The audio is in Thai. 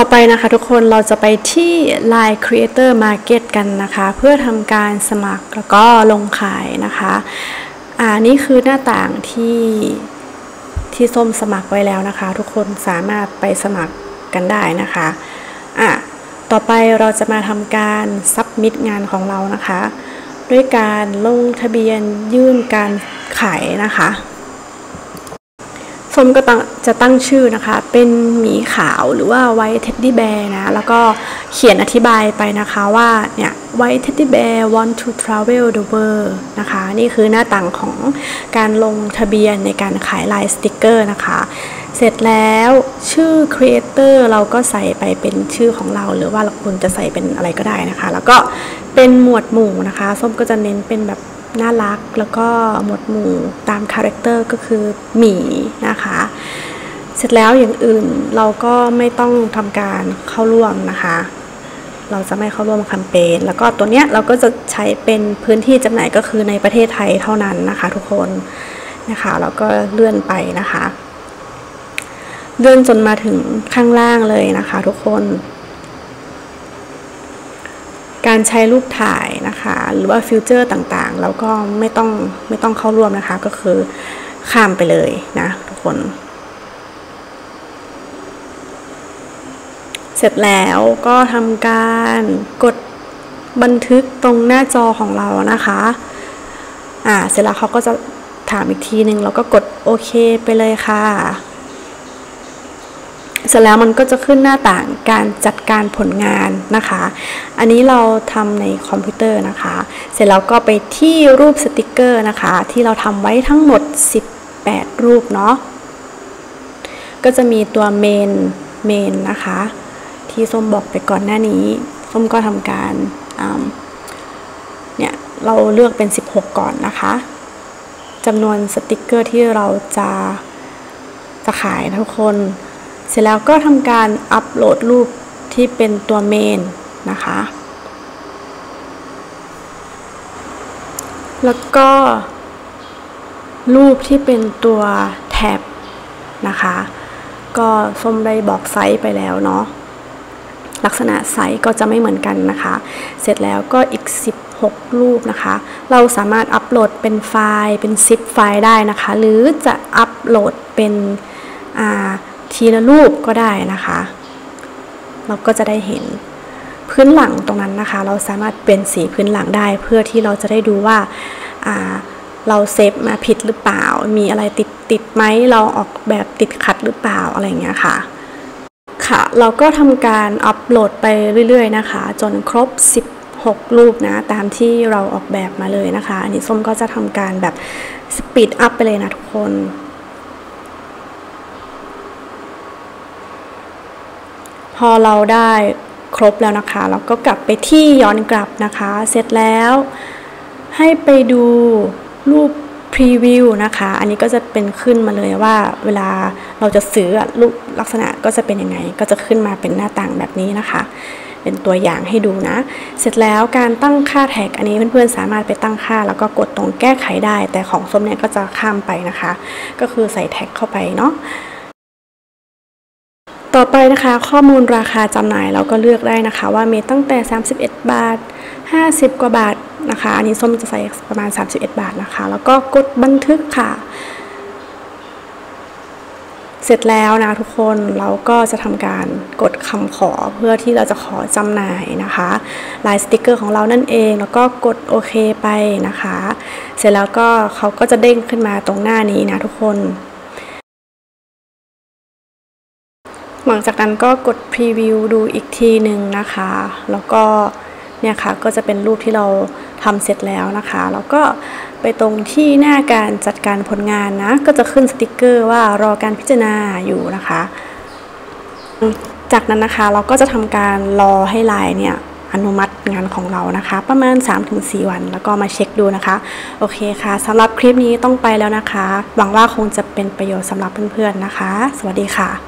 ต่อไปนะคะทุกคนเราจะไปที่ Line Creator Market กันนะคะ เพื่อทำการสมัครแล้วก็ลงขายนะคะอ่านี่คือหน้าต่างที่ที่ส้มสมัครไว้แล้วนะคะ ทุกคนสามารถไปสมัครกันได้นะคะอะต่อไปเราจะมาทำการซับมิดงานของเรานะคะ ด้วยการลงทะเบียนยื่นการขายนะคะ ส้มก็จะตั้งชื่อนะคะ เป็นหมีขาวหรือว่า White Teddy Bear นะ แล้วก็เขียนอธิบายไปนะคะว่าเนี่ย White Teddy Bear want to travel the world นะคะ นี่คือหน้าต่างของการลงทะเบียนในการขายไลน์สติกเกอร์นะคะ เสร็จแล้วชื่อ creator เราก็ใส่ไปเป็นชื่อของเรา หรือว่าเราคุณจะใส่เป็นอะไรก็ได้นะคะ แล้วก็เป็นหมวดหมู่นะคะ ส้มก็จะเน้นเป็นแบบ น่ารัก แล้วก็หมวดหมู่ตาม character ก็คือหมีนะคะ เสร็จแล้วอย่างอื่นเราก็ไม่ต้องทำการเข้าร่วมนะคะ เราจะไม่เข้าร่วมแคมเปญแล้วก็ตัวเนี้ยเราก็จะใช้เป็นพื้นที่จำหน่ายก็คือในประเทศไทยเท่านั้นนะคะ ทุกคนนะคะแล้วก็เลื่อนไปนะคะ เลื่อนจนมาถึงข้างล่างเลยนะคะ ทุกคน การใช้รูปถ่ายนะคะ หรือว่าฟิวเจอร์ต่างๆ แล้วก็ไม่ต้องไม่ต้องเข้าร่วมนะคะ ก็คือข้ามไปเลยนะทุกคน เสร็จแล้วก็ทำการกดบันทึกตรงหน้าจอของเรานะคะ อ่า เสร็จแล้วเขาก็จะถามอีกทีหนึ่งเราก็กดโอเคไปเลยค่ะ เสร็จแล้วมันก็จะขึ้นหน้าต่างการจัดการผลงานนะคะ อันนี้เราทำในคอมพิวเตอร์นะคะ เสร็จแล้วก็ไปที่รูปสติกเกอร์นะคะ ที่เราทำไว้ทั้งหมด 18 รูปเนาะ ก็จะมีตัว main main นะคะ ที่ส้มบอกไปก่อนหน้านี้ ส้มก็ทำการเนี่ยเราเลือกเป็น 16 ก่อนนะคะจำนวนสติกเกอร์ที่เราจะจะขายทุกคน ร็จแล้วก็ทำการอัปโหลดรูปที่เป็นตัวเมนนะคะ แล้วก็รูปที่เป็นตัวแท็บนะคะ ก็ส้มได้บอกไซส์ไปแล้วเนาะ ลักษณะไซส์ก็จะไม่เหมือนกันนะคะ เสร็จแล้วก็อีก 16 รูปนะคะ เราสามารถอัปโหลดเป็นไฟล์เป็นซิปไฟล์ได้นะคะ หรือจะอัปโหลดเป็นอ่า ทีละรูปก็ได้นะคะ เราก็จะได้เห็นพื้นหลังตรงนั้นนะคะ เราสามารถเปลี่ยนสีพื้นหลังได้ เพื่อที่เราจะได้ดูว่าเราเซฟมาผิดหรือเปล่า มีอะไรติดติดไหมเราออกแบบติดขัดหรือเปล่าอะไรอย่างเงี้ยค่ะ ค่ะ เราก็ทำการอัปโหลดไปเรื่อยๆนะคะ จนครบ 16 รูปนะ ตามที่เราออกแบบมาเลยนะคะ อันนี้ส้มก็จะทำการแบบสปีดอัพไปเลยนะทุกคน พอเราได้ครบแล้วนะคะ เราก็กลับไปที่ย้อนกลับนะคะ เสร็จแล้ว ให้ไปดูรูปพรีวิวนะคะ อันนี้ก็จะเป็นขึ้นมาเลยว่าเวลาเราจะซื้อรูปลักษณะก็จะเป็นยังไง ก็จะขึ้นมาเป็นหน้าต่างแบบนี้นะคะ เป็นตัวอย่างให้ดูนะ เสร็จแล้วการตั้งค่าแท็ก อันนี้เพื่อนๆสามารถไปตั้งค่า แล้วก็กดตรงแก้ไขได้ แต่ของส้มเนี่ยก็จะข้ามไปนะคะ ก็คือใส่แท็กเข้าไปเนาะ ต่อไปนะคะ ข้อมูลราคาจำหน่ายเราก็เลือกได้นะคะ ว่ามีตั้งแต่ 31 บาท 50 กว่าบาทนะคะ อันนี้ส้มจะใส่ประมาณ 31 บาทนะคะ แล้วก็กดบันทึกค่ะ เสร็จแล้วนะทุกคนเราก็จะทำการกดคำขอเพื่อที่เราจะขอจำหน่ายนะคะลายสติกเกอร์ของเรานั่นเอง แล้วก็กดโอเคไปนะคะ เสร็จแล้วก็เขาก็จะเด้งขึ้นมาตรงหน้านี้นะทุกคน หลังจากนั้นก็กดพรีวิวดูอีกทีหนึ่งนะคะ แล้วก็เนี่ยค่ะก็จะเป็นรูปที่เราทำเสร็จแล้วนะคะ แล้วก็ไปตรงที่หน้าการจัดการผลงานนะ ก็จะขึ้นสติกเกอร์ว่ารอการพิจารณาอยู่นะคะ จากนั้นนะคะเราก็จะทำการรอให้ลายเนี่ยอนุมัติงานของเรานะคะ ประมาณ 3-4 วัน แล้วก็มาเช็คดูนะคะ โอเคค่ะสำหรับคลิปนี้ต้องไปแล้วนะคะ หวังว่าคงจะเป็นประโยชน์สำหรับเพื่อนๆนะคะ สวัสดีค่ะ